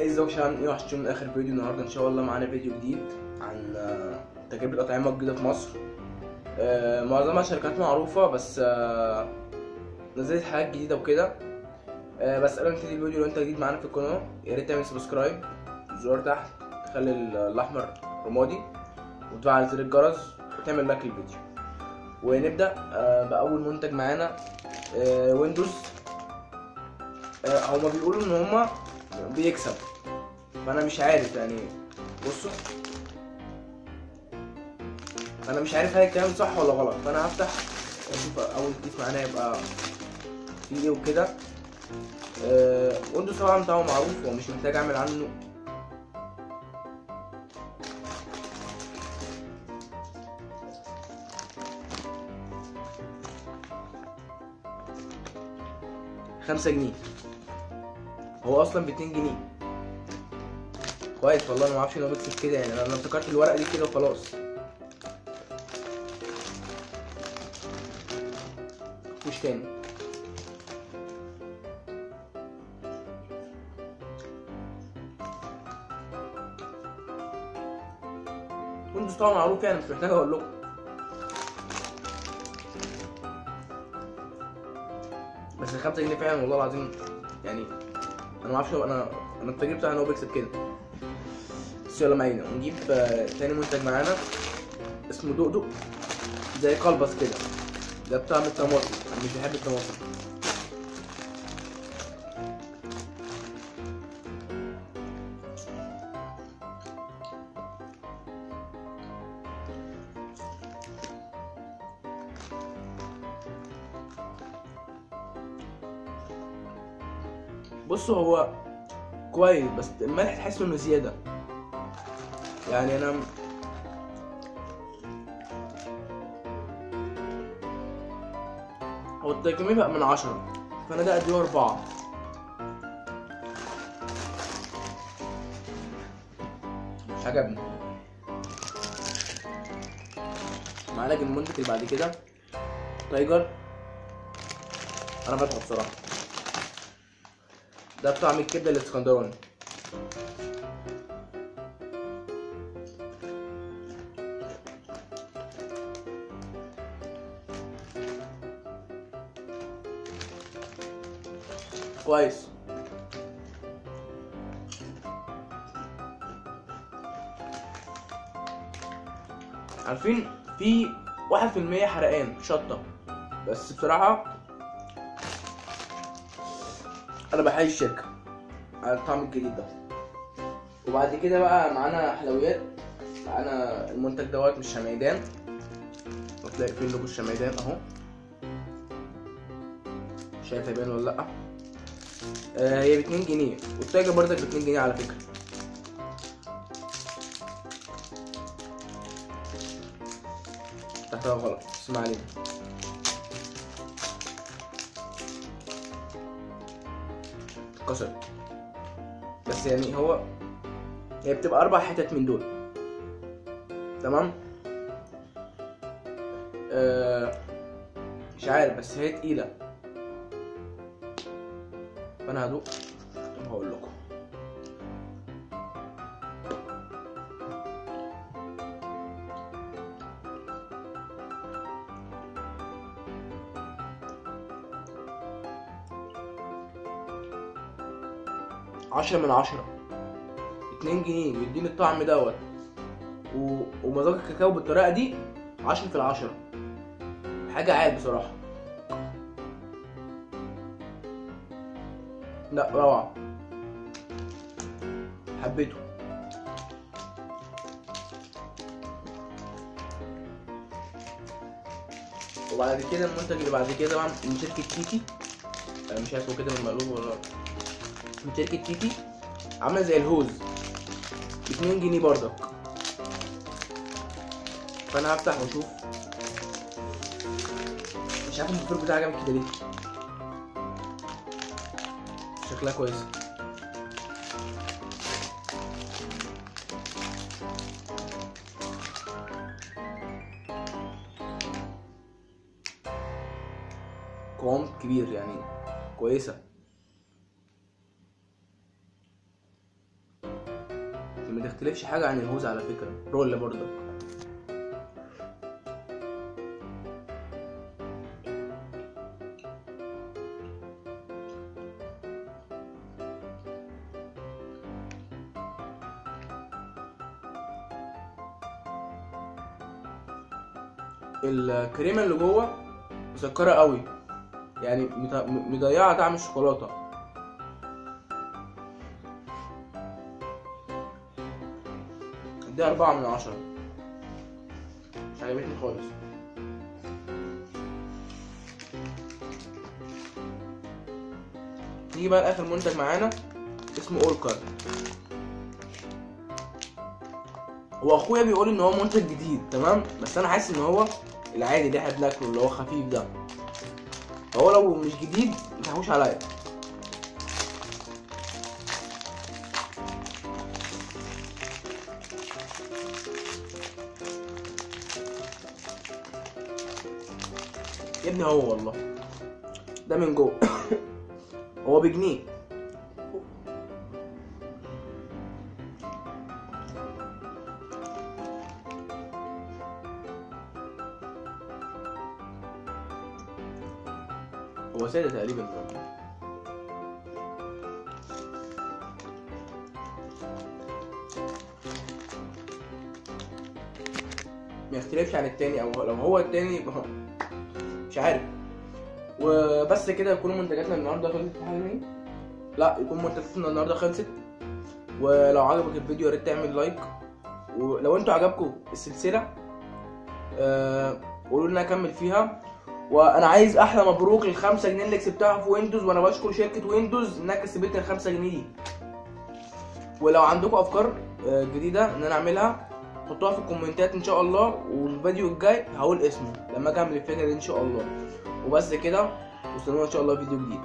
ازيكم يا شباب إيه وحشتوني من آخر فيديو النهارده إن شاء الله معانا فيديو جديد عن آه، تجربه الأطعمة الجديدة في مصر. آه، معظمها شركات معروفة بس آه، نزلت حاجات جديدة وكده. بس قبل ما نبتدي الفيديو لو أنت جديد معانا في القناة يا ريت تعمل subscribe الزرار تحت تخلي ال- الأحمر رمادي وتفعل زر الجرس وتعمل like للفيديو ونبدأ بأول منتج معانا ويندوز هما بيقولوا إن هما بيكسب. فأنا مش عارف يعني بصوا. أنا مش عارف هل الكلام صح ولا غلط. فأنا هفتح أشوف أول كيس معانا يبقى فيه إيه وكده. آه ويندوز طبعا بتاعه معروف ومش محتاج أعمل عنه. خمسة جنيه. هو أصلا باتنين جنيه. كويس والله أنا معرفش ان هو بيكسب كده يعني. أنا افتكرت الورقة دي كده وخلاص. مش تاني. ويندوز طبعا معروف يعني مش محتاج أقول لكم. بس الخمسة جنيه فعلا والله العظيم يعني أنا ما أعرفش أنا أنا التجربه بتاعي إن هو بيكسب كده. بس يلا معانا. ونجيب آه، تاني منتج معانا. اسمه دقدق زي قلبص كده. ده بطعم الطماطم أنا مش بحب الطماطم بصوا هو كويس بس الملح تحس إنه زيادة. يعني أنا هو التقييم بقى من عشرة فأنا ده اديله أربعة. مش عجبني. معالج المنتج اللي بعد كده. تايجر. أنا فاتحه بصراحة. ده بطعم الكبده الاسكندراني. كويس. عارفين في واحد في المية حرقان شطة. بس بصراحة أنا بحيي الشركة. على الطعم الجديد ده. وبعد كده بقى معانا حلويات. معانا المنتج دوت مش شمعدان. وتلاقي فيه لوجو الشمعدان أهو. شايف هيبان ولا لأ. آه هي باتنين جنيه. والتاجر برضك باتنين جنيه على فكرة. تحتها غلط. بس ما علينا. اتكسرت بس يعني هو هي بتبقى أربع حتت من دول. تمام؟ آه مش عارف بس هي تقيلة. فأنا هدوق. عشرة من عشرة. اتنين جنيه ويديني الطعم دوت. و... ومذاق الكاكاو بالطريقة دي عشرة في العشرة. حاجة عال بصراحة. لا روعة. حبيته. وبعد كده المنتج اللي بعد كده بقى من شركة كيكي مش عارف كده من مقلوب ولا من شركة كيكي عاملة زي الهوز. باتنين جنيه برضك. فأنا هفتح وأشوف. مش عارف الفطور بتاعها جامد كده ليه. شكلها كويسة قوام كبير يعني. كويسة. تختلفش حاجة عن الهوز على فكرة. رول برضه. الكريمة اللي جوه مسكرة قوي. يعني مضيعة طعم الشوكولاتة. دي أربعة من عشرة. مش عجبتني خالص. نيجي بقى لآخر منتج معانا اسمه أوركر هو أخويا بيقول إن هو منتج جديد تمام؟ بس أنا حاسس إن هو العادي اللي إحنا بناكله اللي هو خفيف ده. هو لو مش جديد متحوش عليا. يا ابني هو والله. ده من جوه. هو بجنيه. هو سادة تقريبا. ما يختلفش عن التاني أو لو هو التاني يبقى عارف. وبس كده يكون منتجاتنا النهارده خلصت. تاني؟ لا يكون منتجاتنا النهارده خلصت. ولو عجبك الفيديو يا ريت تعمل لايك. ولو أنتوا عجبكم السلسلة آه، قولوا لنا اكمل فيها. وأنا عايز أحلى مبروك للخمسة جنيه اللي كسبتها في ويندوز وأنا بشكر شركة ويندوز إنها كسبتني الخمسة جنيه دي. ولو عندكم أفكار آه، جديدة إن أنا أعملها حطوها في ال comments ات إن شاء الله والفيديو الجاي هقول اسمه لما اكمل الفكرة دي إن شاء الله. وبس كده واستنونا إن شاء الله فيديو جديد.